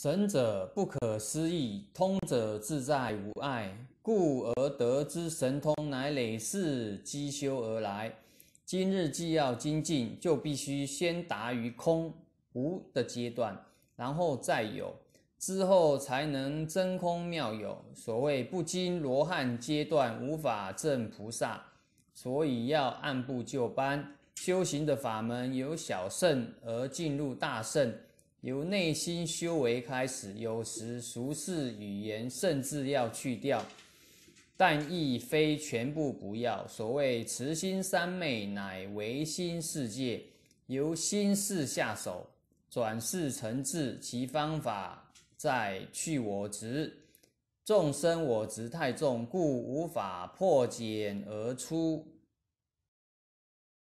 神者不可思议，通者自在无碍，故而得之神通，乃累世积修而来。今日既要精进，就必须先达于空无的阶段，然后再有，之后才能真空妙有。所谓不经罗汉阶段，无法证菩萨，所以要按部就班。修行的法门由小圣而进入大圣。由内心修为开始，有时俗世语言甚至要去掉，但亦非全部不要。所谓慈心三昧，乃唯心世界，由心事下手，转世成智。其方法在去我执，众生我执太重，故无法破茧而出。